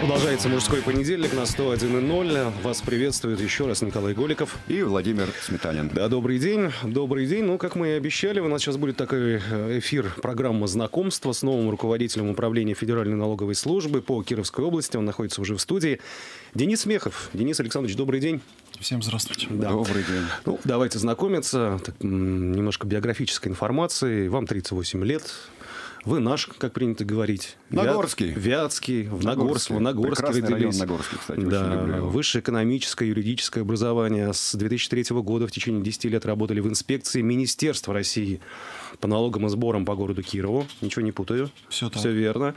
Продолжается мужской понедельник на 101.0. Вас приветствует еще раз Николай Голиков. И Владимир Сметанин. Да, добрый день. Добрый день. Ну, как мы и обещали, у нас сейчас будет такой э, эфир, программа знакомства с новым руководителем управления Федеральной налоговой службы по Кировской области. Он находится уже в студии. Денис Мехов. Денис Александрович, добрый день. Всем здравствуйте. Да. Добрый день. Ну, давайте знакомиться. Так, немножко биографической информации. Вам 38 лет. Вы наш, как принято говорить. Нагорский. Вятский, в Нагорске, в Нагорске родились. район Нагорский, кстати, да, высшее экономическое, юридическое образование. С 2003 года в течение 10 лет работали в инспекции Министерства России по налогам и сборам по городу Кирову. Ничего не путаю. Все так. Все верно.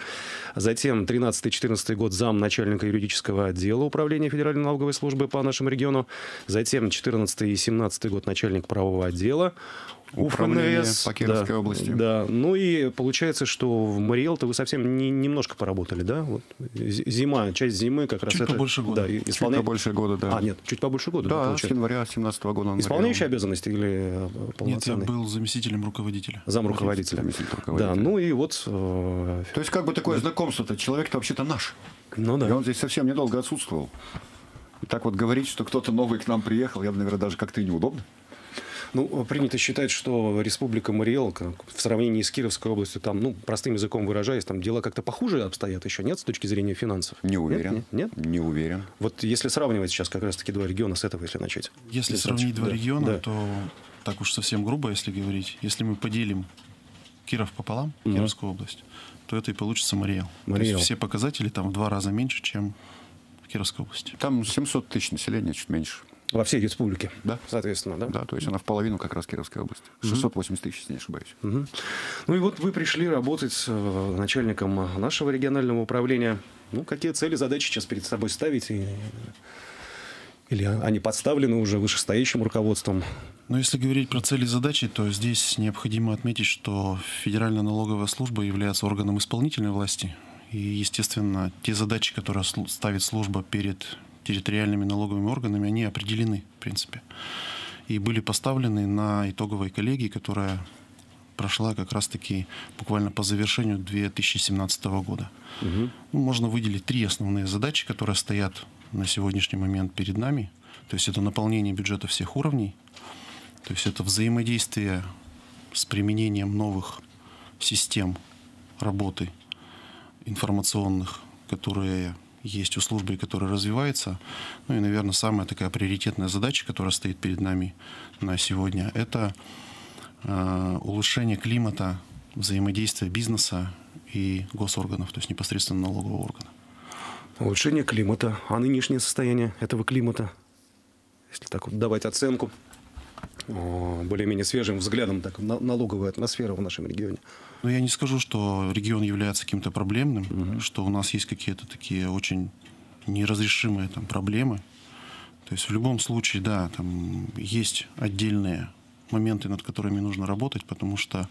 Затем 13-14 год зам начальника юридического отдела управления Федеральной налоговой службы по нашему региону. Затем 14 и 17 год начальник правового отдела. УФНС, по Кировской да, области. Да, ну и получается, что в Мариэл-то вы совсем не, немножко поработали, да? Вот. Зима, часть зимы как раз чуть это... побольше года. Да, Чуть исполня... побольше года, да. А, нет, чуть побольше года. Да, да с января 2017 года он Исполняющий обязанности или э, Нет, я полноценный? был заместителем руководителя. Зам руководителя. Заместитель руководителя. Да, ну и вот... э, То есть как бы такое знакомство-то, человек-то вообще-то наш. Ну И да. он здесь совсем недолго отсутствовал. И так вот говорить, что кто-то новый к нам приехал, я бы, наверное, даже как-то и неудобно. Ну, принято считать, что Республика Мариэл, как в сравнении с Кировской областью, там, ну, простым языком выражаясь, там дела как-то похуже обстоят еще, нет, с точки зрения финансов? Не уверен. Нет? Нет? Не уверен. Вот если сравнивать сейчас как раз-таки два региона, с этого если начать. Если Александр сравнить два да, региона, да. то так уж совсем грубо, если говорить, если мы поделим Киров пополам, Мгм. Кировскую область, то это и получится Мариэл. То Мариэл. есть все показатели там в два раза меньше, чем в Кировской области. Там 700 тысяч населения, чуть меньше. Во всей республике, Да. соответственно, да? Да, то есть она в половину как раз Кировской области. 680 тысяч, если не ошибаюсь. Мгм. Ну и вот вы пришли работать э, начальником нашего регионального управления. Ну, какие цели, задачи сейчас перед собой ставите? Или они подставлены уже вышестоящим руководством? Но если говорить про цели и задачи, то здесь необходимо отметить, что Федеральная налоговая служба является органом исполнительной власти. И, естественно, те задачи, которые ставит служба перед территориальными налоговыми органами, они определены, в принципе. И были поставлены на итоговой коллегии, которая прошла как раз-таки буквально по завершению 2017 года. Ну, можно выделить три основные задачи, которые стоят на сегодняшний момент перед нами. То есть это наполнение бюджета всех уровней, то есть это взаимодействие с применением новых систем работы информационных, которые есть у службы и которые развиваются. Ну и, наверное, самая такая приоритетная задача, которая стоит перед нами на сегодня, это э, улучшение климата взаимодействия бизнеса и госорганов, то есть непосредственно налогового органа. Улучшение климата. А нынешнее состояние этого климата? Если так вот давать оценку более-менее свежим взглядом так, на налоговую атмосферу в нашем регионе. Но я не скажу, что регион является каким-то проблемным, что у нас есть какие-то такие очень неразрешимые там проблемы. То есть в любом случае, да, там есть отдельные моменты, над которыми нужно работать, потому что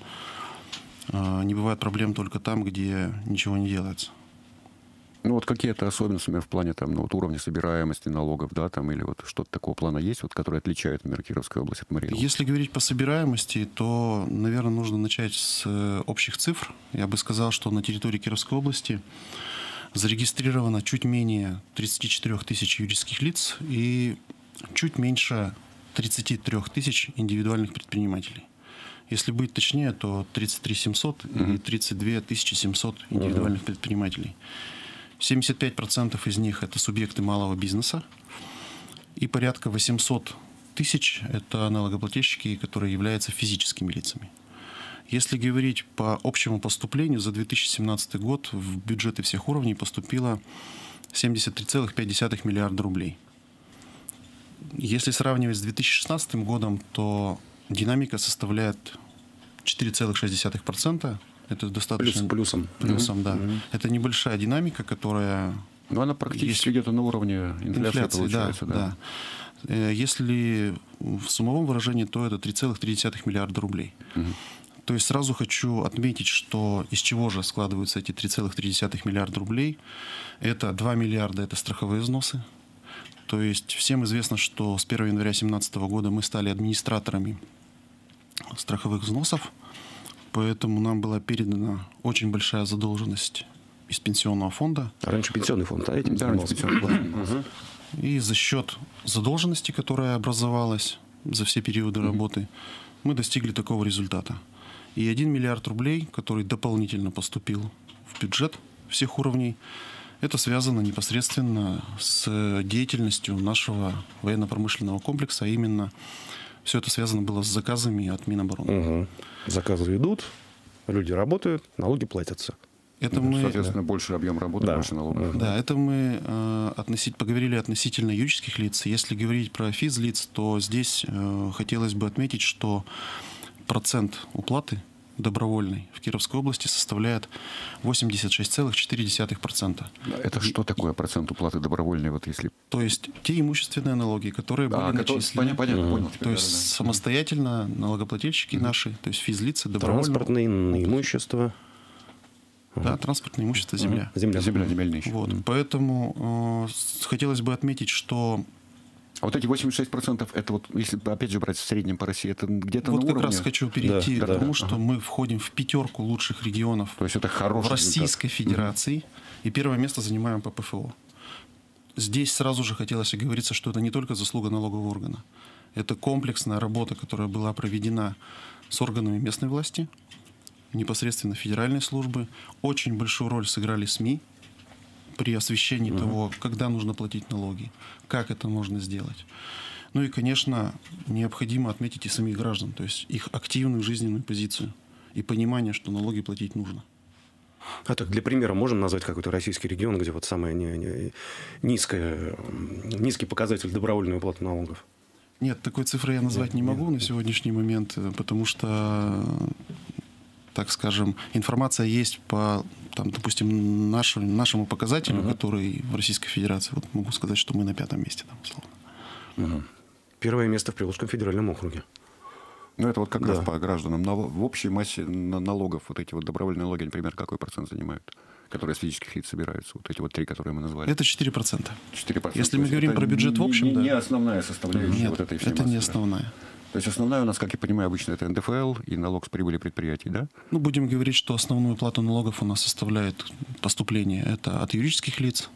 э, не бывает проблем только там, где ничего не делается. Ну вот какие-то особенности в плане там, ну, вот уровня собираемости налогов, да, там, или вот что-то такого плана есть, вот, который отличает, например, Кировскую область от Мариэла? Если говорить по собираемости, то, наверное, нужно начать с э, общих цифр. Я бы сказал, что на территории Кировской области зарегистрировано чуть менее 34 тысяч юридических лиц и чуть меньше 33 тысяч индивидуальных предпринимателей. Если быть точнее, то 33 700 и 32 700 индивидуальных предпринимателей. 75% из них это субъекты малого бизнеса, и порядка 800 тысяч – это налогоплательщики, которые являются физическими лицами. Если говорить по общему поступлению, за 2017 год в бюджеты всех уровней поступило 73,5 миллиарда рублей. Если сравнивать с 2016 годом, то динамика составляет 4,6%. Это достаточно... Плюс, плюсом. Плюсом, да. Это небольшая динамика, которая Ну, она практически Если- где-то на уровне инфляции, Инфляции, получается, да. да. Э, Если в суммовом выражении, то это 3,3 миллиарда рублей. То есть сразу хочу отметить, что из чего же складываются эти 3,3 миллиарда рублей. Это 2 миллиарда – это страховые взносы. То есть всем известно, что с 1 января 2017 года мы стали администраторами страховых взносов, поэтому нам была передана очень большая задолженность из пенсионного фонда. Раньше пенсионный фонд, а этим Да, раньше занимался? пенсионный фонд. И за счет задолженности, которая образовалась за все периоды работы, мы достигли такого результата. И 1 миллиард рублей, который дополнительно поступил в бюджет всех уровней, это связано непосредственно с деятельностью нашего военно-промышленного комплекса, а именно все это связано было с заказами от Минобороны. Мгм. Заказы идут, люди работают, налоги платятся. Это Ну, мы Соответственно, больше объем работы, Да. больше налогов. Да, это мы э, относить, поговорили относительно юридических лиц. Если говорить про физлиц, то здесь э, хотелось бы отметить, что процент уплаты добровольной в Кировской области составляет 86,4%. Это что такое процент уплаты добровольной, вот если... То есть те имущественные налоги, которые были А, который- начислены, поня- понятно, понял. теперь, то есть да-да-да. самостоятельно налогоплательщики наши, то есть физлицы добровольно, Транспортное имущество, да, транспортное имущество, земля. земля. Земля, земельная еще. Вот, поэтому э, хотелось бы отметить, что А вот эти 86%, это вот, если опять же брать в среднем по России, это где-то Вот на как уровне... раз хочу перейти Да, к да, тому, да. что мы входим в пятерку лучших регионов То есть это хороший в Российской результат. Федерации, и первое место занимаем по ПФО. Здесь сразу же хотелось оговориться, что это не только заслуга налогового органа. Это комплексная работа, которая была проведена с органами местной власти, непосредственно федеральной службы. Очень большую роль сыграли СМИ при освещении того, когда нужно платить налоги, как это можно сделать. Ну и, конечно, необходимо отметить и самих граждан, то есть их активную жизненную позицию и понимание, что налоги платить нужно. А так, для примера, можем назвать какой-то российский регион, где вот самая не- не- низкая, низкий показатель добровольной уплаты налогов? Нет, такой цифры я назвать не могу на сегодняшний момент, э, потому что, так скажем, информация есть по, там, допустим, нашу- нашему показателю, который в Российской Федерации. Вот могу сказать, что мы на пятом месте там, условно. Первое место в Приволжском федеральном округе. Ну, это вот как Да. раз по гражданам. В общей массе на- налогов, вот эти вот добровольные налоги, например, какой процент занимают? Которые с физических лиц собираются? Вот эти вот три, которые мы назвали. Это 4%. 4%. Если мы говорим про бюджет не- в общем, не, да. не основная составляющая Нет, вот этой всей это не массы, да. То есть основная у нас, как я понимаю, обычно это НДФЛ и налог с прибыли предприятий, да? Ну, будем говорить, что основную плату налогов у нас составляет поступление. Это от юридических лиц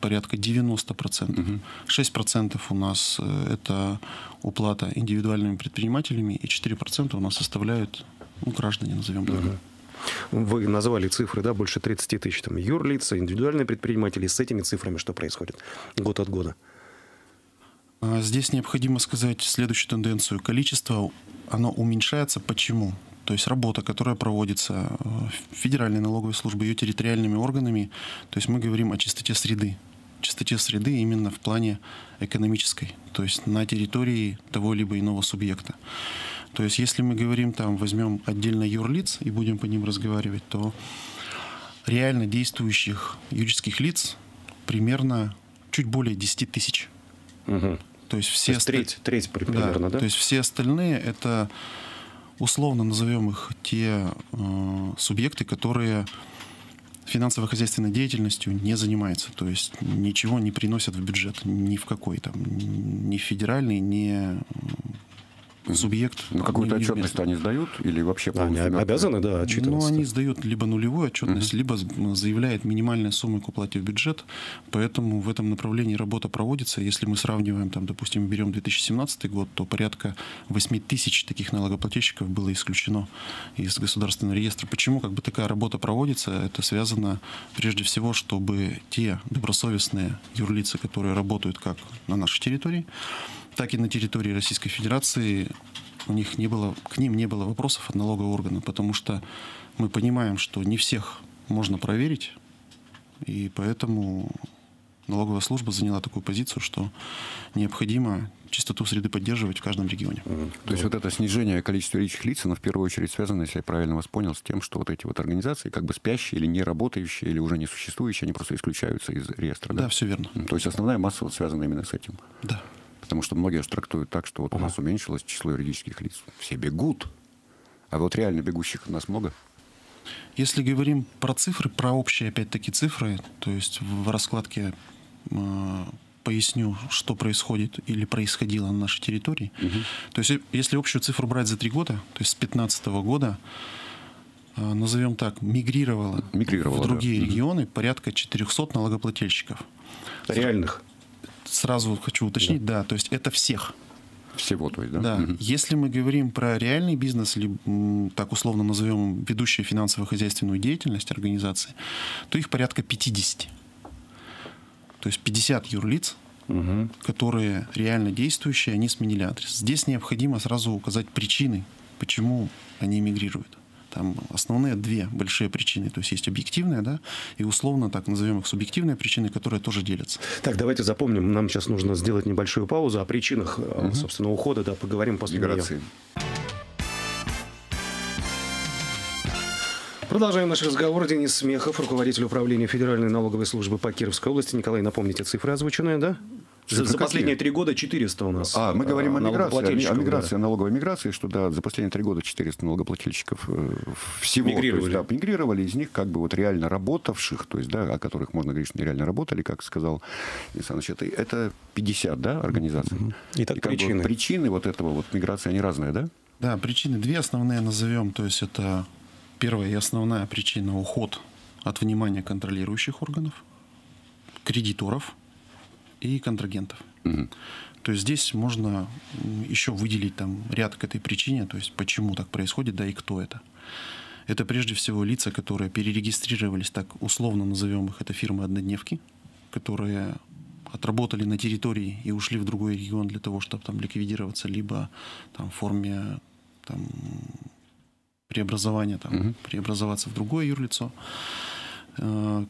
порядка 90%. 6% у нас э, это уплата индивидуальными предпринимателями, и 4% у нас составляют ну, граждане, назовем так. Вы назвали цифры, да, больше 30 тысяч там юрлица, индивидуальные предприниматели. С этими цифрами что происходит год от года? А Здесь необходимо сказать следующую тенденцию. Количество, оно уменьшается. Почему? То есть работа, которая проводится э, Федеральной налоговой службой, ее территориальными органами, то есть мы говорим о чистоте среды. Чистоте среды именно в плане экономической, то есть на территории того либо иного субъекта. То есть если мы говорим там, возьмем отдельно юрлиц и будем по ним разговаривать, то реально действующих юридических лиц примерно чуть более 10 тысяч. Мгм. То есть То все есть осталь- треть, треть при- примерно, да? То есть все остальные это условно назовем их те э, субъекты, которые финансово-хозяйственной деятельностью не занимаются, то есть ничего не приносят в бюджет, ни в какой там, ни федеральный, ни субъект. Ну, какую-то отчетность местный. они сдают или вообще они обязаны, да, Ну, отчитываться. они сдают либо нулевую отчетность, либо з- заявляют минимальные суммы к уплате в бюджет. Поэтому в этом направлении работа проводится. Если мы сравниваем, там, допустим, берем 2017 год, то порядка 8 тысяч таких налогоплательщиков было исключено из государственного реестра. Почему как бы такая работа проводится? Это связано прежде всего, чтобы те добросовестные юрлицы, которые работают как на нашей территории, так и на территории Российской Федерации у них не было, к ним не было вопросов от налогового органа, потому что мы понимаем, что не всех можно проверить, и поэтому налоговая служба заняла такую позицию, что необходимо чистоту среды поддерживать в каждом регионе. То есть вот это снижение количества юридических лиц, оно в первую очередь связано, если я правильно вас понял, с тем, что вот эти вот организации, как бы спящие или не работающие, или уже не существующие, они просто исключаются из реестра, да? Да, все верно. То есть основная масса вот связана именно с этим. Да. Потому что многие же трактуют так, что вот у нас уменьшилось число юридических лиц. Все бегут. А вот реально бегущих у нас много. Если говорим про цифры, про общие опять-таки цифры, то есть в раскладке э, поясню, что происходит или происходило на нашей территории. То есть э, если общую цифру брать за три года, то есть с 2015 года а, назовем так, мигрировало, мигрировало в другие да. регионы порядка 400 налогоплательщиков. Реальных? Сразу хочу уточнить, да, да то есть это всех. Всего, то есть, да? Да. Угу. Если мы говорим про реальный бизнес, или так условно назовем ведущие финансово-хозяйственную деятельность организации, то их порядка 50. То есть 50 юрлиц, угу. которые реально действующие, они сменили адрес. Здесь необходимо сразу указать причины, почему они мигрируют. Там основные две большие причины. То есть есть объективная, да, и условно так назовем их субъективные причины, которые тоже делятся. Так, давайте запомним, нам сейчас нужно сделать небольшую паузу. О причинах, угу. собственно, ухода, да, поговорим после Миграции. нее. Продолжаем наш разговор. Денис Смехов, руководитель управления Федеральной налоговой службы по Кировской области. Николай, напомните, цифры озвученные, да? За, за последние три года 400 у нас. А, мы говорим о миграции, о миграции, о налоговой миграции, что да, за последние три года 400 налогоплательщиков э, всего мигрировали. То есть, да, мигрировали, из них как бы вот реально работавших, то есть, да, о которых можно говорить, что нереально работали, как сказал Александр это, это 50, да, организаций. Угу. Итак, И причины. Бы, причины вот этого вот миграции, они разные, да? Да, причины две основные назовем, то есть это Первая и основная причина – уход от внимания контролирующих органов, кредиторов и контрагентов. Угу. То есть здесь можно еще выделить там ряд к этой причине, то есть почему так происходит, да и кто это. Это прежде всего лица, которые перерегистрировались, так условно назовем их, это фирмы-однодневки, которые отработали на территории и ушли в другой регион для того, чтобы там ликвидироваться, либо там в форме там, преобразования, там, угу. преобразоваться в другое юрлицо,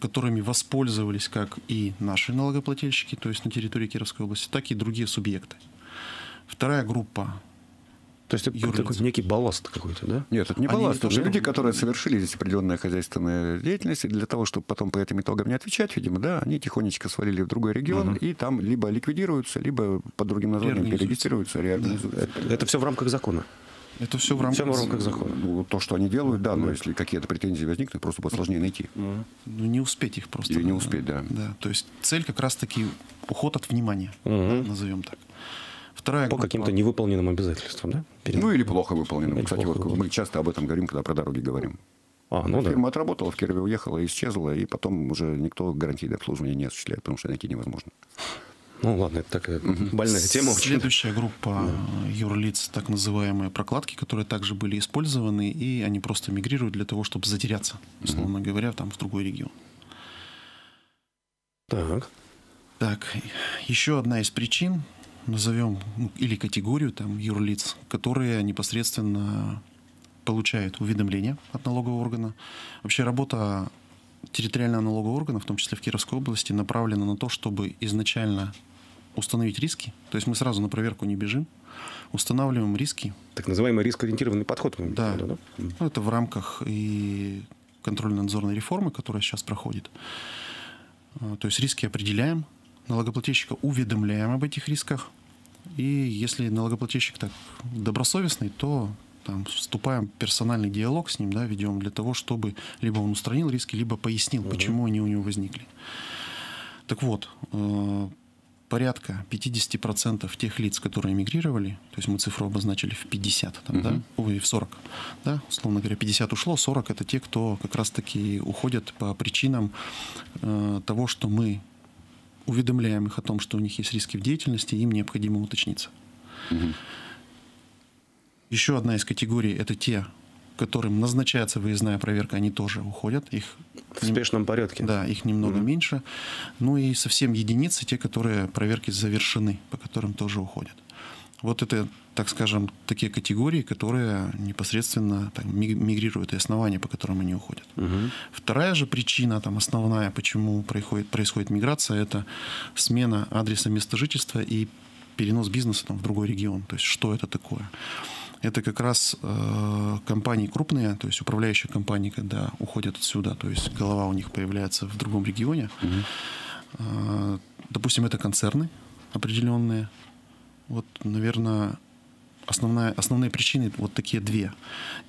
которыми воспользовались как и наши налогоплательщики, то есть на территории Кировской области, так и другие субъекты. Вторая группа то есть это такой некий балласт какой-то, да? Нет, это не балласт. Это люди, которые совершили здесь определенные хозяйственные деятельности, для того, чтобы потом по этим итогам не отвечать, видимо, да, они тихонечко свалили в другой регион, угу. и там либо ликвидируются, либо под другим названием перерегистрируются, реорганизуются. Да. Это, это все в рамках закона? Это все в рамках, все в рамках закона. Ну, то, что они делают, да, но если какие-то претензии возникнут, просто будет сложнее найти. Ну, не успеть их просто. Или не успеть, да. Да, то есть цель как раз-таки уход от внимания, угу. назовем так. Вторая По группа... каким-то невыполненным обязательствам, да? Перед... Ну, или плохо выполненным. Или Кстати, плохо вот мы часто об этом говорим, когда про дороги говорим. А, ну Фирма да. отработала, в Кирове уехала, исчезла, и потом уже никто гарантии обслуживания не осуществляет, потому что найти невозможно. Ну ладно, это такая больная тема. Следующая группа да. юрлиц, так называемые прокладки, которые также были использованы, и они просто мигрируют для того, чтобы затеряться, условно говоря, там в другой регион. Так. Так, еще одна из причин, назовем, ну, или категорию там юрлиц, которые непосредственно получают уведомления от налогового органа. Вообще работа территориального налогового органа, в том числе в Кировской области, направлена на то, чтобы изначально установить риски. То есть мы сразу на проверку не бежим, устанавливаем риски. Так называемый рискоориентированный подход. Да. да? Ну, это в рамках и контрольно-надзорной реформы, которая сейчас проходит. А, то есть риски определяем, налогоплательщика уведомляем об этих рисках. И если налогоплательщик так добросовестный, то там, вступаем в персональный диалог с ним, да, ведем для того, чтобы либо он устранил риски, либо пояснил, угу. почему они у него возникли. Так вот, э, порядка 50% тех лиц, которые эмигрировали, то есть мы цифру обозначили в 50, там, угу. да, ой, в 40, да, условно говоря, 50 ушло, 40 это те, кто как раз-таки уходят по причинам э, того, что мы уведомляем их о том, что у них есть риски в деятельности, им необходимо уточниться. Угу. Еще одна из категорий – это те, которым назначается выездная проверка, они тоже уходят. Их в спешном порядке. Да, их немного угу. меньше. Ну и совсем единицы, те, которые проверки завершены, по которым тоже уходят. Вот это, так скажем, такие категории, которые непосредственно так, мигрируют, и основания, по которым они уходят. Угу. Вторая же причина, там, основная, почему происходит, происходит миграция, это смена адреса места жительства и перенос бизнеса там, в другой регион. То есть что это такое? Это как раз э, компании крупные, то есть управляющие компании, когда уходят отсюда, то есть голова у них появляется в другом регионе. Угу. Э, допустим, это концерны определенные. Вот, наверное, основная, основные причины вот такие две.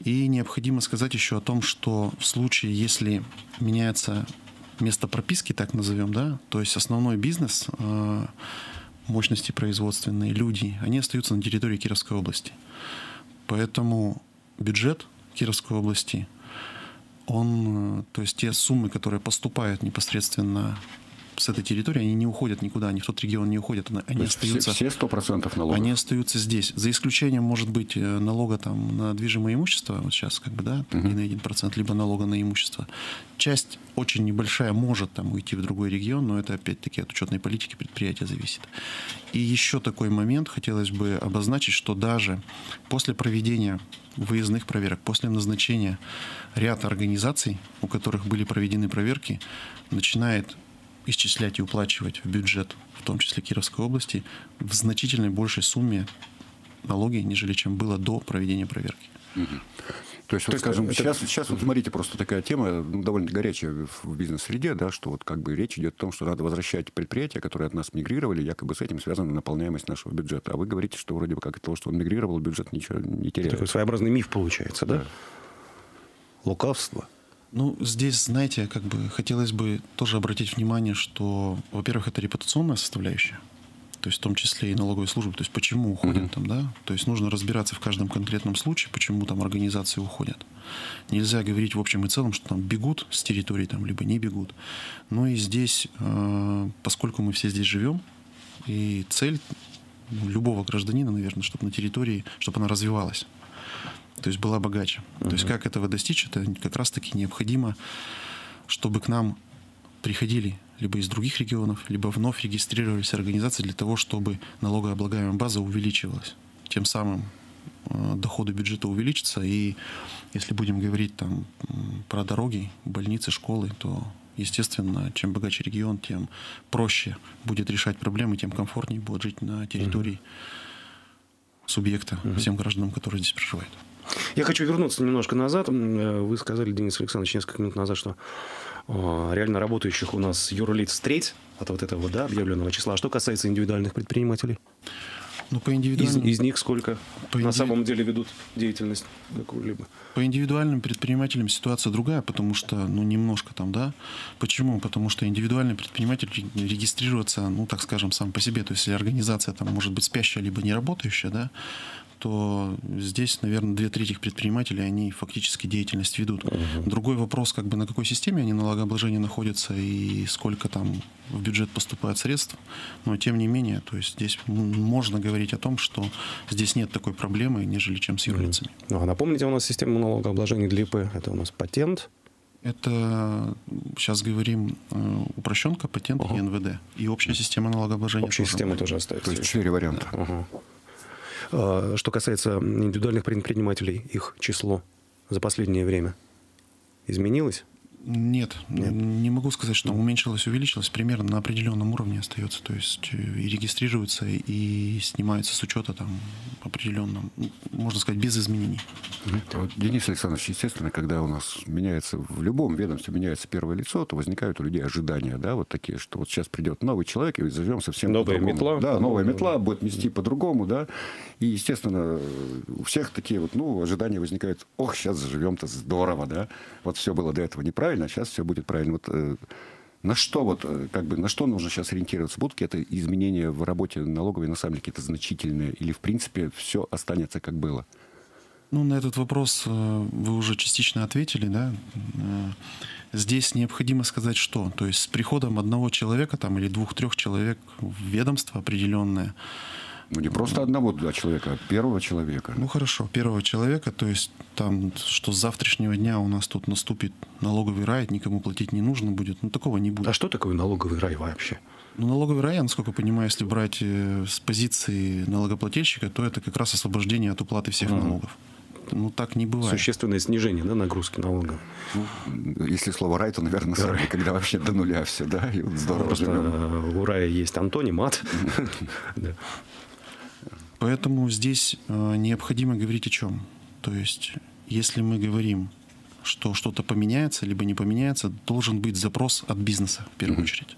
И необходимо сказать еще о том, что в случае, если меняется место прописки, так назовем, да, то есть основной бизнес, э, мощности производственные, люди, они остаются на территории Кировской области. Поэтому бюджет Кировской области он, э, то есть те суммы, которые поступают непосредственно с этой территории, они не уходят никуда, они в тот регион не уходят, они остаются... Все сто процентов налогов? Они остаются здесь. За исключением, может быть, э, налога там, на движимое имущество, вот сейчас как бы, да, угу. один процент, либо налога на имущество. Часть очень небольшая может там уйти в другой регион, но это опять-таки от учетной политики предприятия зависит. И еще такой момент хотелось бы обозначить, что даже после проведения выездных проверок, после назначения ряд организаций, у которых были проведены проверки, начинает исчислять и уплачивать в бюджет, в том числе Кировской области, в значительной большей сумме налоги, нежели чем было до проведения проверки. Угу. То есть, вот, скажем, это... сейчас, сейчас вот смотрите, просто такая тема ну, довольно горячая в бизнес-среде, да, что вот как бы речь идет о том, что надо возвращать предприятия, которые от нас мигрировали, якобы с этим связана наполняемость нашего бюджета. А вы говорите, что вроде бы как от того, что он мигрировал, бюджет ничего не теряет. Такой своеобразный миф получается, да? да. Лукавство. Ну, здесь, знаете, как бы хотелось бы тоже обратить внимание, что, во-первых, это репутационная составляющая, то есть в том числе и налоговой службы, то есть почему уходят mm-hmm. там, да, то есть нужно разбираться в каждом конкретном случае, почему там организации уходят. Нельзя говорить в общем и целом, что там бегут с территории, там, либо не бегут. Но и здесь, э, поскольку мы все здесь живем, и цель любого гражданина, наверное, чтобы на территории, чтобы она развивалась то есть была богаче. Uh-huh. То есть как этого достичь, это как раз-таки необходимо, чтобы к нам приходили либо из других регионов, либо вновь регистрировались организации для того, чтобы налогооблагаемая база увеличивалась. Тем самым э, доходы бюджета увеличатся, и если будем говорить там про дороги, больницы, школы, то естественно, чем богаче регион, тем проще будет решать проблемы, тем комфортнее будет жить на территории uh-huh. субъекта uh-huh. всем гражданам, которые здесь проживают. Я хочу вернуться немножко назад. Э, вы сказали, Денис Александрович, несколько минут назад, что реально работающих у нас юрлиц треть от вот этого да, объявленного числа. А что касается индивидуальных предпринимателей? Ну, по индивидуальным... из, из них сколько по на самом деле ведут деятельность какую-либо? По индивидуальным предпринимателям ситуация другая, потому что, ну, немножко там, да. Почему? Потому что индивидуальный предприниматель регистрироваться, ну, так скажем, сам по себе. То есть, если организация там может быть спящая либо не работающая, да, то здесь, наверное, две трети предпринимателей, они фактически деятельность ведут. Угу. Другой вопрос, как бы на какой системе они налогообложения находятся и сколько там в бюджет поступает средств. Но тем не менее, то есть здесь можно говорить о том, что здесь нет такой проблемы, нежели чем с юрлицами. Угу. Ну, а напомните, у нас система налогообложения для ИП, это у нас патент, это сейчас говорим э, упрощенка, патент угу. и НВД. И общая система налогообложения. Общая тоже система тоже остается. То есть четыре варианта. Угу. А, что касается индивидуальных предпринимателей, их число за последнее время изменилось? Нет, Нет, не могу сказать, что уменьшилось, увеличилось, примерно на определенном уровне остается. То есть э, и регистрируется, и снимается с учета там определенном, ну, можно сказать, без изменений. Вот, Денис Александрович, естественно, когда у нас меняется, в любом ведомстве меняется первое лицо, то возникают у людей ожидания, да, вот такие, что вот сейчас придет новый человек, и заживем совсем Новая метла. Да, новая метла, будет мести по-другому, да. И, естественно, у всех такие вот, ну, ожидания возникают, ох, сейчас заживем-то здорово, да. Вот все было до этого неправильно, неправильно, а сейчас все будет правильно. Вот э, на что вот, э, как бы, на что нужно сейчас ориентироваться? Будут какие-то изменения в работе налоговой, на самом деле, какие-то значительные? Или, в принципе, все останется, как было? Ну, на этот вопрос э, вы уже частично ответили, да. Здесь необходимо сказать, что. То есть с приходом одного человека там, или двух-трех человек в ведомство определенное, ну, не просто одного да, человека, а первого человека. Ну, хорошо, первого человека, то есть там, что с завтрашнего дня у нас тут наступит налоговый рай, никому платить не нужно будет, ну, такого не будет. А что такое налоговый рай вообще? Ну, налоговый рай, насколько я понимаю, если брать э, с позиции налогоплательщика, то это как раз освобождение от уплаты всех uh-huh. налогов. Ну, так не бывает. Существенное снижение да, нагрузки налога. Ну, если слово рай, то, наверное, на самом когда вообще до нуля все, да, и вот здорово Просто живем. У рая есть антоним, ад. Поэтому здесь э, необходимо говорить о чем. То есть, если мы говорим, что что-то поменяется, либо не поменяется, должен быть запрос от бизнеса в первую mm-hmm. очередь.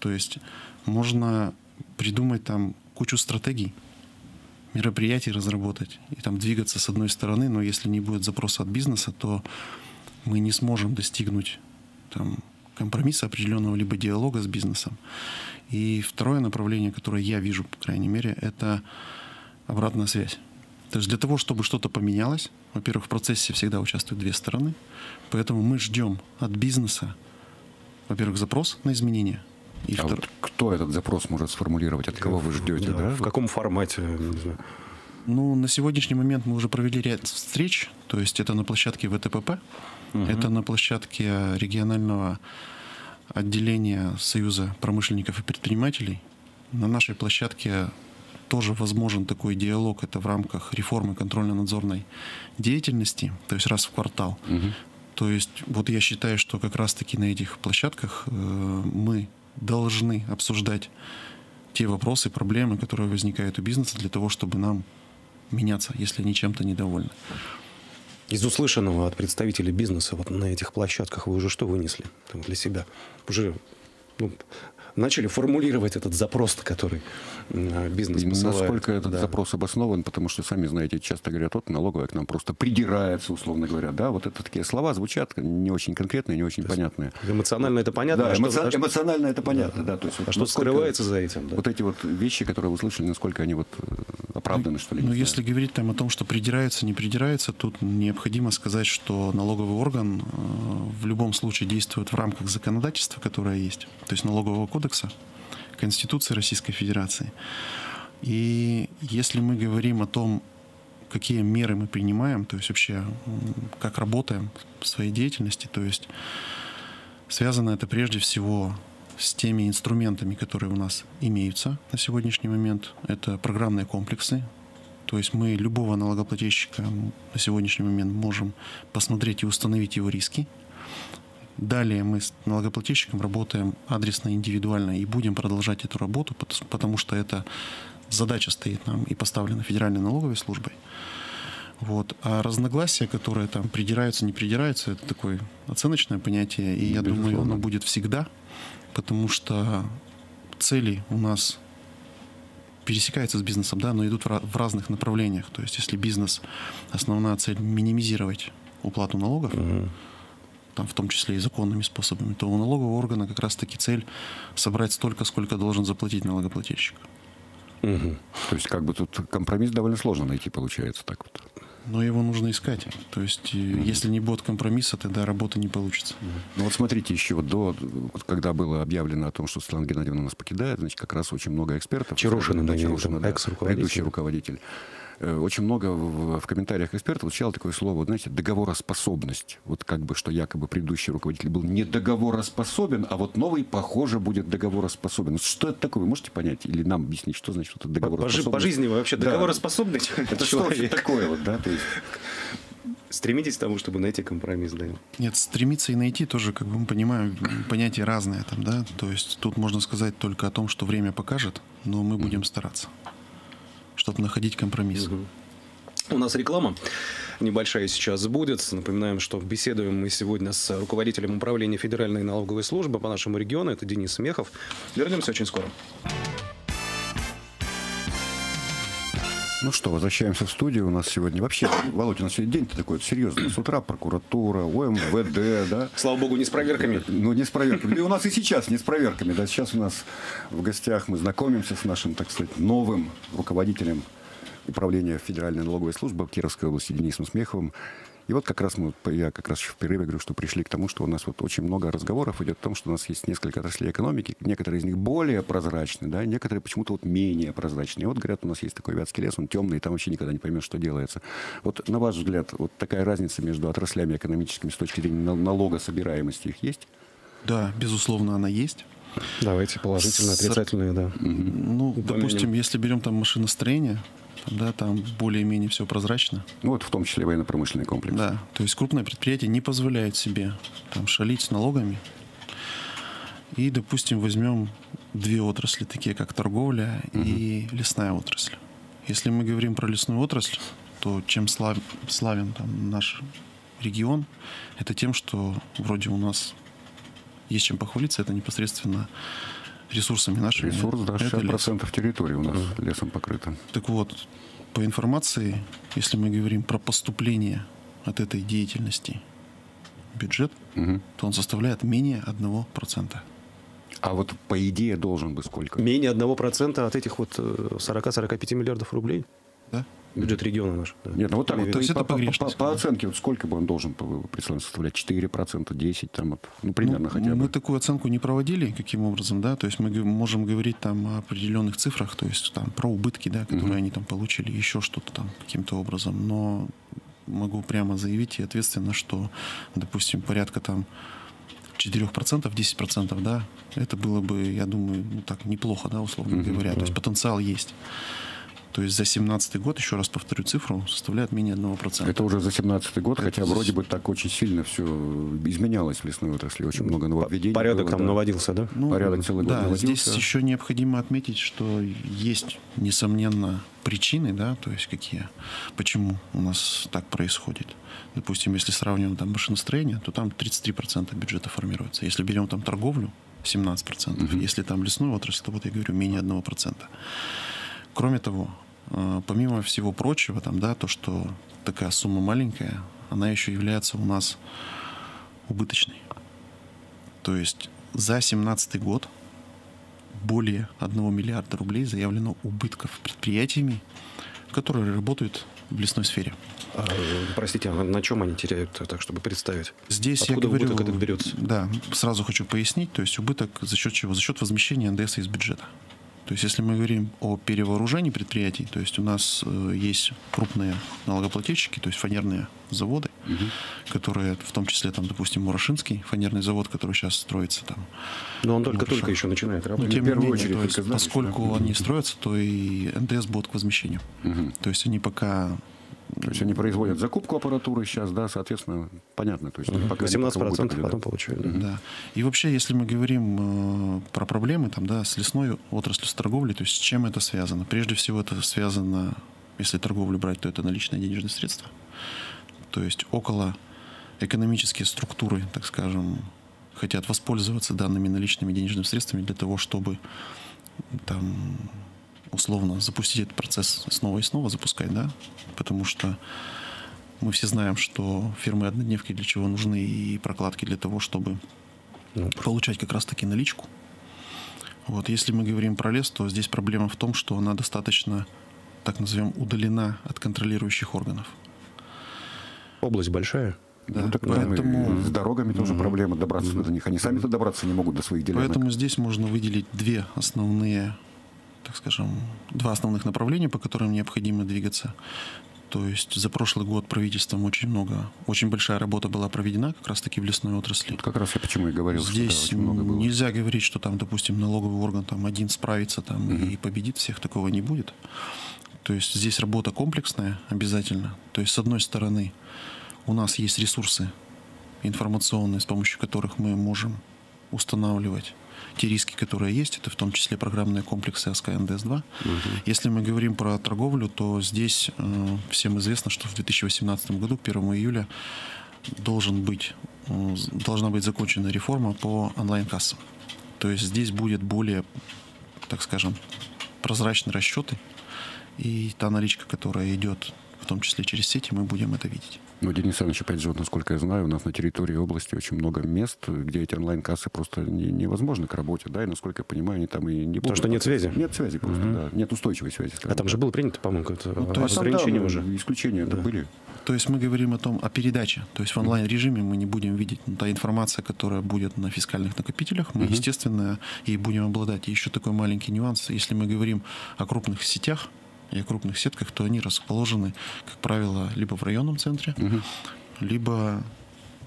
То есть можно придумать там кучу стратегий, мероприятий разработать и там двигаться с одной стороны, но если не будет запроса от бизнеса, то мы не сможем достигнуть там, компромисса определенного либо диалога с бизнесом. И второе направление, которое я вижу, по крайней мере, это обратная связь. То есть для того, чтобы что-то поменялось, во-первых, в процессе всегда участвуют две стороны, поэтому мы ждем от бизнеса, во-первых, запрос на изменения. И а втор... вот кто этот запрос может сформулировать, от кого вы ждете? Да, да? В каком формате? Не знаю. Ну, на сегодняшний момент мы уже провели ряд встреч, то есть это на площадке ВТПП, угу. это на площадке регионального отделения Союза промышленников и предпринимателей. На нашей площадке тоже возможен такой диалог, это в рамках реформы контрольно-надзорной деятельности, то есть раз в квартал. Угу. То есть вот я считаю, что как раз-таки на этих площадках э, мы должны обсуждать те вопросы, проблемы, которые возникают у бизнеса для того, чтобы нам меняться, если они чем-то недовольны. Из услышанного от представителей бизнеса вот на этих площадках вы уже что вынесли для себя? Уже ну, начали формулировать этот запрос, который бизнес и посылает. Насколько этот да. запрос обоснован, потому что, сами знаете, часто говорят, вот налоговая к нам просто придирается, условно говоря. Да, вот это такие слова звучат не очень конкретные, не очень то понятные. Эмоционально это понятно? Да, а эмоци... что, эмоционально это понятно, да. да то есть, а что скрывается за этим? Да? Вот эти вот вещи, которые вы услышали, насколько они вот э, оправданы, что ли? Ну, если говорить там о том, что придирается, не придирается, тут необходимо сказать, что налоговый орган э, в любом случае действует в рамках законодательства, которое есть, то есть налогового кодекса, Конституции Российской Федерации. И если мы говорим о том, какие меры мы принимаем, то есть вообще как работаем в своей деятельности, то есть связано это прежде всего с теми инструментами, которые у нас имеются на сегодняшний момент. Это программные комплексы. То есть мы любого налогоплательщика на сегодняшний момент можем посмотреть и установить его риски. Далее мы с налогоплательщиком работаем адресно, индивидуально и будем продолжать эту работу, потому что эта задача стоит нам и поставлена Федеральной налоговой службой. Вот. А разногласия, которые там придираются, не придираются, это такое оценочное понятие, и я Безусловно. думаю, оно будет всегда, потому что цели у нас пересекаются с бизнесом, да, но идут в разных направлениях. То есть, если бизнес основная цель минимизировать уплату налогов, угу там, в том числе и законными способами, то у налогового органа как раз-таки цель собрать столько, сколько должен заплатить налогоплательщик. Угу. То есть как бы тут компромисс довольно сложно найти, получается так вот. Но его нужно искать. То есть, mm если не будет компромисса, тогда работа не получится. mm Ну вот смотрите, еще до, вот, когда было объявлено о том, что Светлана Геннадьевна нас покидает, значит, как раз очень много экспертов. Чарушина, да, Чарушина, да, экс-руководитель. предыдущий руководитель очень много в, в комментариях экспертов звучало такое слово, знаете, договороспособность. Вот как бы, что якобы предыдущий руководитель был не договороспособен, а вот новый, похоже, будет договороспособен. Что это такое? Вы можете понять или нам объяснить, что значит это договороспособность? По, по жизни вообще договороспособный да. Это что такое вот, да? То есть... Стремитесь к тому, чтобы найти компромисс, да? Нет, стремиться и найти тоже, как бы мы понимаем, понятия разные там, да. То есть тут можно сказать только о том, что время покажет, но мы будем стараться чтобы находить компромисс. Угу. У нас реклама небольшая сейчас будет. Напоминаем, что беседуем мы сегодня с руководителем управления Федеральной налоговой службы по нашему региону. Это Денис Мехов. Вернемся очень скоро. Ну что, возвращаемся в студию. У нас сегодня вообще, Володя, у нас сегодня день такой серьезный. С утра прокуратура, ОМВД, да. Слава богу, не с проверками. Ну, не с проверками. И у нас и сейчас не с проверками. Да, сейчас у нас в гостях мы знакомимся с нашим, так сказать, новым руководителем управления Федеральной налоговой службы в Кировской области Денисом Смеховым. И вот как раз мы, я как раз в перерыве говорю, что пришли к тому, что у нас вот очень много разговоров идет о том, что у нас есть несколько отраслей экономики, некоторые из них более прозрачны, да, некоторые почему-то вот менее прозрачные. И вот говорят, у нас есть такой Вятский лес, он темный, и там вообще никогда не поймешь, что делается. Вот на ваш взгляд, вот такая разница между отраслями экономическими с точки зрения налогособираемости их есть? Да, безусловно, она есть. Давайте положительные, отрицательные, да. Ну, допустим, если берем там машиностроение, да, там более-менее все прозрачно. Ну, вот в том числе военно-промышленный комплекс. Да, то есть крупное предприятие не позволяет себе там шалить с налогами. И, допустим, возьмем две отрасли, такие как торговля угу. и лесная отрасль. Если мы говорим про лесную отрасль, то чем слав, славен там наш регион, это тем, что вроде у нас есть чем похвалиться, это непосредственно ресурсами нашими. Ресурс, да, 60% лес. территории у нас mm. лесом покрыто. Так вот, по информации, если мы говорим про поступление от этой деятельности бюджет, угу. то он составляет менее 1%. А вот по идее должен быть сколько? Менее 1% от этих вот 40-45 э, миллиардов рублей? Да. Бюджет региона наш. Да. Нет, ну вот так вот. То есть это по, по, по оценке, вот сколько бы он должен представлять составлять? 4%, 10%, там, вот, ну, примерно ну, хотя бы. Мы такую оценку не проводили, каким образом, да, то есть мы можем говорить там о определенных цифрах, то есть там про убытки, да, которые угу. они там получили, еще что-то там каким-то образом, но могу прямо заявить и ответственно, что, допустим, порядка там 4%, 10%, да, это было бы, я думаю, ну, так неплохо, да, условно mm-hmm, говоря. Да. То есть потенциал есть. То есть за 2017 год, еще раз повторю цифру, составляет менее 1%. Это уже за 2017 год, это хотя вроде бы так очень сильно все изменялось в лесной отрасли, очень много нововведений. Порядок было, там да. наводился, да? Ну, Порядок целый да, год наводился. здесь еще необходимо отметить, что есть, несомненно, причины, да, то есть какие, почему у нас так происходит. Допустим, если сравниваем там машиностроение, то там 33% бюджета формируется. Если берем там торговлю, 17%. Угу. Если там лесную отрасль, то вот я говорю, менее 1%. Кроме того, э, помимо всего прочего, там, да, то, что такая сумма маленькая, она еще является у нас убыточной. То есть за 2017 год более 1 миллиарда рублей заявлено убытков предприятиями, которые работают в лесной сфере. А, простите, а на чем они теряют, так чтобы представить? Здесь Откуда я говорю, убыток этот берется? Да, сразу хочу пояснить. То есть убыток за счет чего? За счет возмещения НДС из бюджета. То есть, если мы говорим о перевооружении предприятий, то есть у нас э, есть крупные налогоплательщики, то есть фанерные заводы, угу. которые, в том числе, там, допустим, Мурашинский фанерный завод, который сейчас строится там. Но он только-только еще начинает работать. Но, тем не менее, очередь, то есть, знаешь, поскольку да? они строятся, то и НДС будет к возмещению. Угу. То есть они пока то есть они производят закупку аппаратуры сейчас, да, соответственно, понятно. То есть угу. пока 18% пока потом получают. Да. да. И вообще, если мы говорим э, про проблемы там, да, с лесной отраслью, с торговлей, то есть с чем это связано? Прежде всего это связано, если торговлю брать, то это наличные денежные средства. То есть около экономические структуры, так скажем, хотят воспользоваться данными наличными денежными средствами для того, чтобы там условно запустить этот процесс снова и снова запускать, да, потому что мы все знаем, что фирмы однодневки для чего нужны и прокладки для того, чтобы ну, получать как раз-таки наличку. Вот, если мы говорим про лес, то здесь проблема в том, что она достаточно, так назовем, удалена от контролирующих органов. Область большая? Да, ну, так поэтому... С дорогами тоже mm-hmm. проблема добраться mm-hmm. до них. Они сами-то добраться не могут до своих делянок. Поэтому здесь можно выделить две основные так скажем, два основных направления, по которым необходимо двигаться. То есть за прошлый год правительством очень много, очень большая работа была проведена как раз-таки в лесной отрасли. Вот как раз я почему и говорил, Здесь что да, много было. нельзя говорить, что там, допустим, налоговый орган там один справится там угу. и победит всех, такого не будет. То есть здесь работа комплексная обязательно. То есть с одной стороны у нас есть ресурсы информационные, с помощью которых мы можем устанавливать те риски, которые есть, это в том числе программные комплексы АСК НДС-2. Угу. Если мы говорим про торговлю, то здесь э, всем известно, что в 2018 году, к 1 июля, должен быть, э, должна быть закончена реформа по онлайн-кассам. То есть здесь будет более, так скажем, прозрачные расчеты, и та наличка, которая идет в том числе через сети, мы будем это видеть. Ну, Денис Александрович, опять же, вот, насколько я знаю, у нас на территории области очень много мест, где эти онлайн-кассы просто не, невозможны к работе, да, и, насколько я понимаю, они там и не будут. Потому что нет связи. Нет связи просто, угу. да, нет устойчивой связи. А там же было принято, по-моему, какое-то ну, то ограничение там, уже. Исключения да. были. То есть мы говорим о том, о передаче. То есть в онлайн-режиме мы не будем видеть ну, та информация, которая будет на фискальных накопителях. Мы, угу. естественно, и будем обладать. И еще такой маленький нюанс. Если мы говорим о крупных сетях, и крупных сетках, то они расположены, как правило, либо в районном центре, угу либо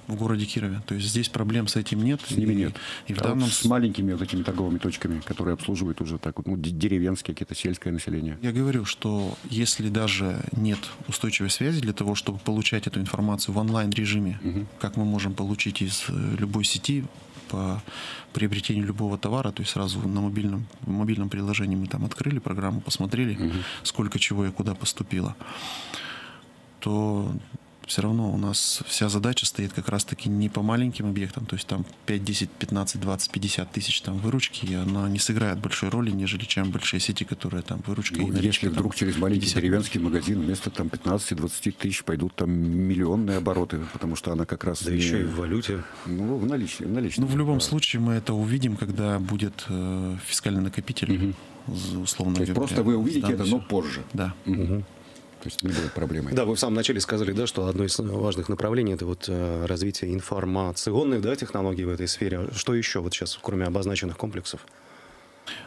в городе Кирове. То есть здесь проблем с этим нет. С ними и, нет. И в а данном... вот с маленькими вот этими торговыми точками, которые обслуживают уже так вот, ну, деревенские какие-то, сельское население. Я говорю, что если даже нет устойчивой связи для того, чтобы получать эту информацию в онлайн-режиме, угу. как мы можем получить из э, любой сети по приобретению любого товара, то есть сразу на мобильном, в мобильном приложении мы там открыли программу, посмотрели, угу. сколько чего и куда поступило, то все равно у нас вся задача стоит как раз-таки не по маленьким объектам, то есть там 5, 10, 15, 20, 50 тысяч там выручки, и она не сыграет большой роли, нежели чем большие сети, которые там выручка. Ну, если вдруг через маленький 50. деревенский магазин вместо там 15-20 тысяч пойдут там миллионные обороты, потому что она как раз... Да не... еще и в валюте. Ну, в наличии. В наличии ну, в любом да. случае мы это увидим, когда будет э, фискальный накопитель, угу. условно То есть говоря. просто вы увидите это, но позже. Да. Угу. То есть не будет проблемы. Да, вы в самом начале сказали, да, что одно из важных направлений это вот э, развитие информационных да, технологий в этой сфере. Что еще вот сейчас, кроме обозначенных комплексов?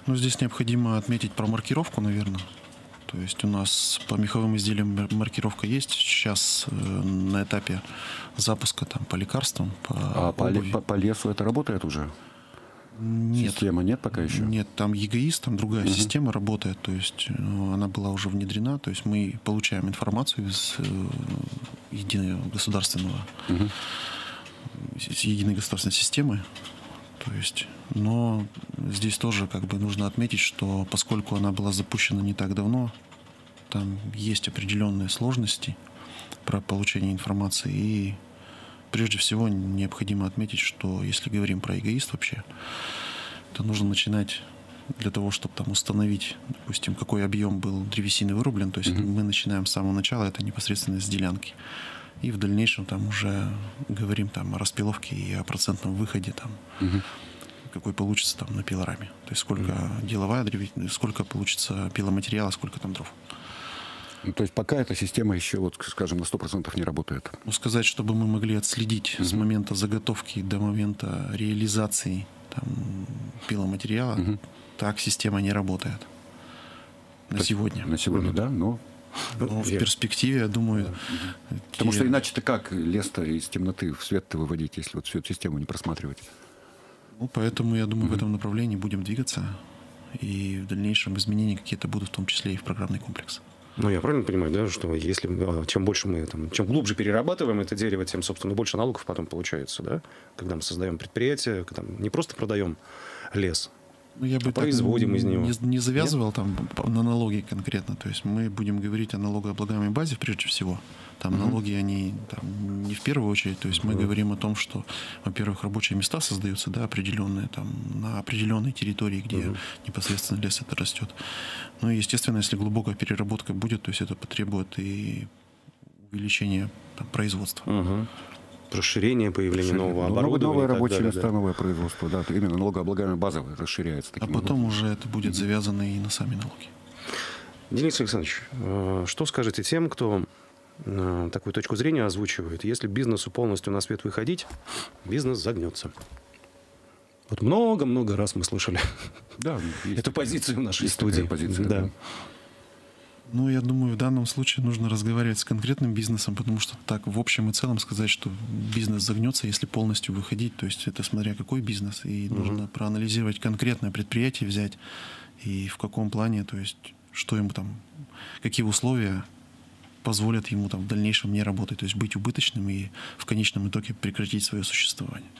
Ну, здесь необходимо отметить про маркировку, наверное. То есть у нас по меховым изделиям маркировка есть. Сейчас э, на этапе запуска там, по лекарствам, по А по, по, по лесу это работает уже? Нет. Система нет пока еще? Нет, там ЕГИС, там другая угу. система работает, то есть э, она была уже внедрена, то есть мы получаем информацию из э, единого государственного, угу. из единой государственной системы, то есть, но здесь тоже как бы нужно отметить, что поскольку она была запущена не так давно, там есть определенные сложности про получение информации и прежде всего необходимо отметить, что если говорим про эгоист вообще, то нужно начинать для того, чтобы там установить, допустим, какой объем был древесины вырублен, то есть mm-hmm. мы начинаем с самого начала, это непосредственно с делянки. И в дальнейшем там уже говорим там о распиловке и о процентном выходе там, mm-hmm. какой получится там на пилораме. То есть сколько mm-hmm. деловая древесина, сколько получится пиломатериала, сколько там дров. Ну, то есть пока эта система еще, вот, скажем, на 100% не работает. Ну, сказать, чтобы мы могли отследить угу. с момента заготовки до момента реализации там, пиломатериала, угу. так система не работает. На так, сегодня. На сегодня, угу. да, но ну, в перспективе, я думаю... Да. Те... Потому что иначе-то как лес-то из темноты в свет-то выводить, если вот всю эту систему не просматривать? Ну, поэтому, я думаю, угу. в этом направлении будем двигаться. И в дальнейшем изменения какие-то будут, в том числе и в программный комплекс. Ну, я правильно понимаю, да, что если а, чем больше мы, там, чем глубже перерабатываем это дерево, тем, собственно, больше налогов потом получается, да? Когда мы создаем предприятие, когда мы не просто продаем лес, ну, я бы а производим из него. Не, не завязывал Нет? там на налоги конкретно. То есть мы будем говорить о налогооблагаемой базе прежде всего. Там угу. налоги, они там, не в первую очередь. То есть мы угу. говорим о том, что, во-первых, рабочие места создаются, да, определенные, там, на определенной территории, где угу. непосредственно лес это растет. Ну и, естественно, если глубокая переработка будет, то есть это потребует и увеличения там, производства. Угу расширение, появление нового ну, оборудования. Новые рабочие далее, места, да. новое производство, да, именно налогооблагаемая база расширяется. А потом образом. уже это будет завязано и на сами налоги. Денис Александрович, э, что скажете тем, кто э, такую точку зрения озвучивает? Если бизнесу полностью на свет выходить, бизнес загнется. Вот много-много раз мы слышали да, эту позицию в нашей студии. Позиция, да. да. Ну, я думаю, в данном случае нужно разговаривать с конкретным бизнесом, потому что так в общем и целом сказать, что бизнес загнется, если полностью выходить, то есть это смотря какой бизнес, и угу. нужно проанализировать конкретное предприятие, взять и в каком плане, то есть что ему там, какие условия позволят ему там в дальнейшем не работать, то есть быть убыточным и в конечном итоге прекратить свое существование.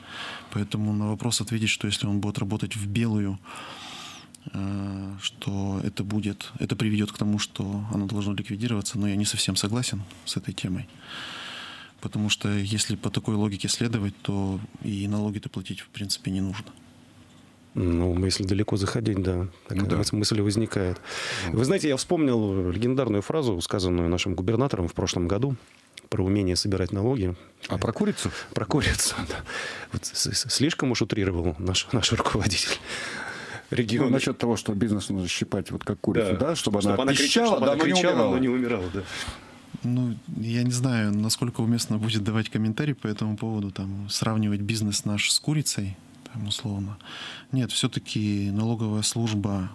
Поэтому на вопрос ответить, что если он будет работать в белую, что это будет, это приведет к тому, что оно должно ликвидироваться, но я не совсем согласен с этой темой. Потому что если по такой логике следовать, то и налоги-то платить в принципе не нужно. Ну, если далеко заходить, да, такая ну, да. мысль возникает. Вы знаете, я вспомнил легендарную фразу, сказанную нашим губернатором в прошлом году про умение собирать налоги. А про курицу? Про курицу, да. Вот слишком уж утрировал наш, наш руководитель региона. Ну, насчет того, что бизнес нужно щипать вот как курицу, да, да чтобы, чтобы она, пищала, чтобы да, она кричала, но не умирала. Да. Ну, я не знаю, насколько уместно будет давать комментарий по этому поводу, там, сравнивать бизнес наш с курицей там, условно. Нет, все-таки налоговая служба,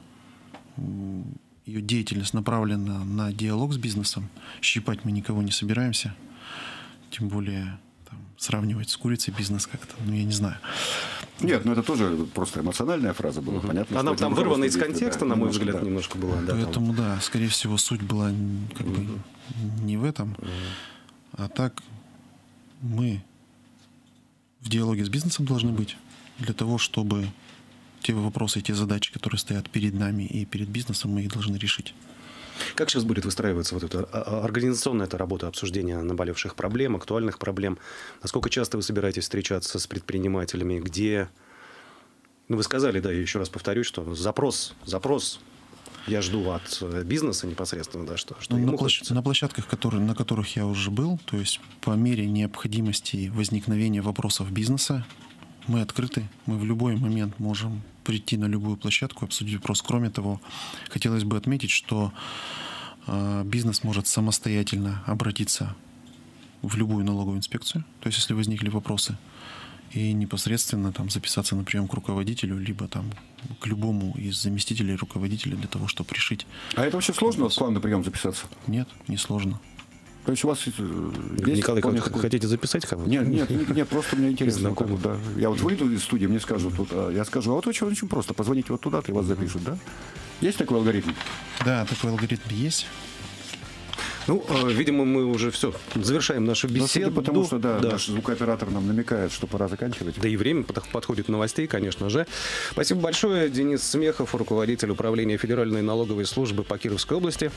ее деятельность направлена на диалог с бизнесом. Щипать мы никого не собираемся. Тем более там, сравнивать с курицей бизнес как-то, ну, я не знаю. Нет, ну это тоже просто эмоциональная фраза была, угу. понятно. Она там вырвана из контекста, да, на мой взгляд, да. немножко была. Да, Поэтому, там. да, скорее всего, суть была как угу. бы не в этом. Угу. А так мы в диалоге с бизнесом должны быть для того, чтобы те вопросы, те задачи, которые стоят перед нами и перед бизнесом, мы их должны решить. Как сейчас будет выстраиваться вот эта а, а, организационная эта работа обсуждения наболевших проблем, актуальных проблем? Насколько часто вы собираетесь встречаться с предпринимателями? Где? Ну, вы сказали, да, я еще раз повторюсь, что запрос, запрос я жду от э, бизнеса непосредственно, да, что, что ну, ему на, площадь, на площадках, которые, на которых я уже был, то есть по мере необходимости возникновения вопросов бизнеса, мы открыты, мы в любой момент можем прийти на любую площадку, обсудить вопрос. Кроме того, хотелось бы отметить, что а, бизнес может самостоятельно обратиться в любую налоговую инспекцию, то есть если возникли вопросы, и непосредственно там записаться на прием к руководителю, либо там к любому из заместителей руководителя для того, чтобы решить. А это вообще сложно к вам на прием записаться? Нет, не сложно. То есть у вас есть Николай, как, как, хотите записать кого-то? Нет, нет, нет, нет, просто мне интересно. Вот вот, да. Я вот выйду из студии, мне скажут, тут, а, я скажу, а вот очень, очень просто, позвоните вот туда, и вас запишут, да? Есть такой алгоритм? Да, такой алгоритм есть. Ну, э, видимо, мы уже все, завершаем нашу ну, беседу. потому что, да, да, наш звукооператор нам намекает, что пора заканчивать. Да и время подходит новостей, конечно же. Спасибо большое. Денис Смехов, руководитель управления Федеральной налоговой службы по Кировской области.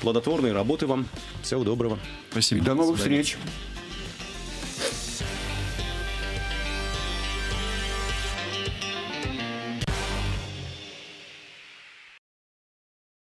Плодотворной работы вам. Всего доброго. Спасибо. И до новых встреч.